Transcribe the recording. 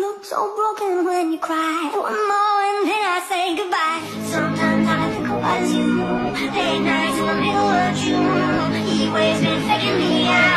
Look so broken when you cry. One more and then I say goodbye. Sometimes I think about you. Late nights in the middle of June. He waves been faking me out.